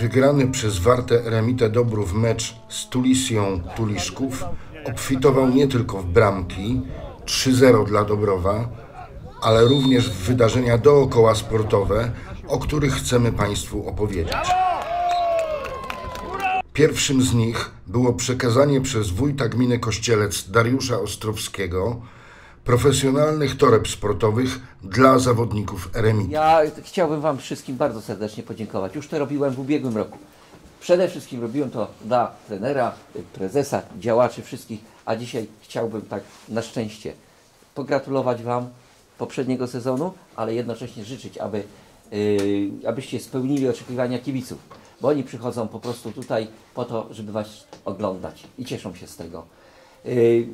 Wygrany przez Wartę Remitę Dobrów mecz z Tulisją Tuliszków obfitował nie tylko w bramki 3-0 dla Dobrowa, ale również w wydarzenia dookoła sportowe, o których chcemy Państwu opowiedzieć. Pierwszym z nich było przekazanie przez wójta gminy Kościelec Dariusza Ostrowskiego profesjonalnych toreb sportowych dla zawodników Eremity. Ja chciałbym Wam wszystkim bardzo serdecznie podziękować. Już to robiłem w ubiegłym roku. Przede wszystkim robiłem to dla trenera, prezesa, działaczy wszystkich, a dzisiaj chciałbym tak na szczęście pogratulować Wam poprzedniego sezonu, ale jednocześnie życzyć, aby, yy, abyście spełnili oczekiwania kibiców, bo oni przychodzą po prostu tutaj po to, żeby Was oglądać i cieszą się z tego. Yy,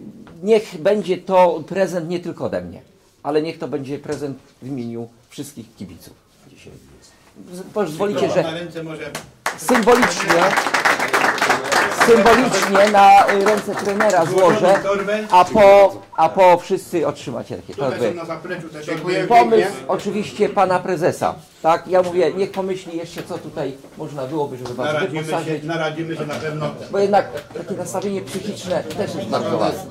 niech będzie to prezent nie tylko ode mnie, ale niech to będzie prezent w imieniu wszystkich kibiców dzisiaj. Pozwolicie, że symbolicznie, symbolicznie na y, ręce trenera złożę, a po, a po wszyscy otrzymacie takie torby. Pomysł oczywiście pana prezesa. Tak, ja mówię, niech pomyśli jeszcze co tutaj można byłoby, żeby was Naradzimy się, naradzimy się na pewno. Bo jednak takie nastawienie psychiczne też jest bardzo ważne.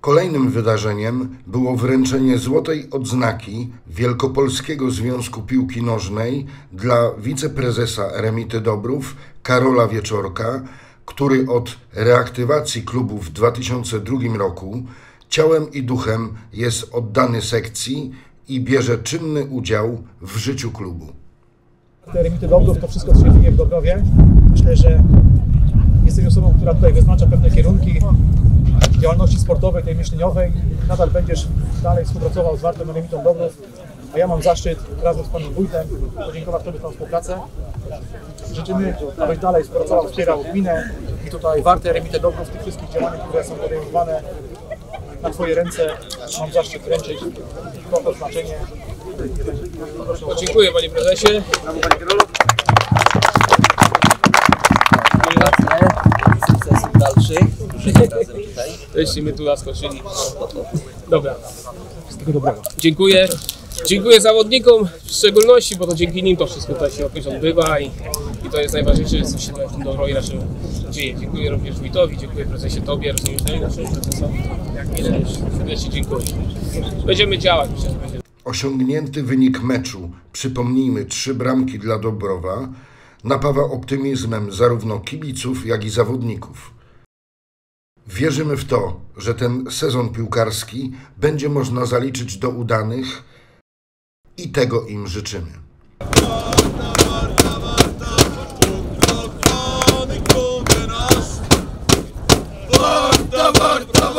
Kolejnym wydarzeniem było wręczenie złotej odznaki Wielkopolskiego Związku Piłki Nożnej dla wiceprezesa Remity Dobrów Karola Wieczorka, który od reaktywacji klubu w 2002 roku ciałem i duchem jest oddany sekcji i bierze czynny udział w życiu klubu. te remity dobrów, to wszystko co się dzieje w Dobrowie. Myślę, że jesteś osobą, która tutaj wyznacza pewne kierunki działalności sportowej, tej myśleniowej. Nadal będziesz dalej współpracował z Wartą Remitą Dobrów, a ja mam zaszczyt razem z Panem Wójtem podziękować Tobie za współpracę. Życzymy, abyś dalej współpracował, wspierał gminę i tutaj Wartę Remitę Dobrów w tych wszystkich działaniach, które są podejmowane na Twoje ręce. Mam zaszczyt wręczyć to oznaczenie. Dziękuję panie prezesie. Gratuluję sukcesów dalszych. Dużych razem tutaj. Żeście mnie tu zaskoczyli. Dobra. Wszystkiego dobrego. Dziękuję. Dziękuję zawodnikom w szczególności, bo to dzięki nim to wszystko tutaj się jakoś odbywa i, i to jest najważniejsze, co się w tym dobro i naszym dzieje. Dziękuję również wójtowi, dziękuję prezesie Tobie, również naszemu prezesowi. Też Serdecznie dziękuję. Będziemy działać, myślę, że będziemy. Osiągnięty wynik meczu, przypomnijmy trzy bramki dla Dobrowa, napawa optymizmem zarówno kibiców, jak i zawodników. Wierzymy w to, że ten sezon piłkarski będzie można zaliczyć do udanych i tego im życzymy. Warta, warta!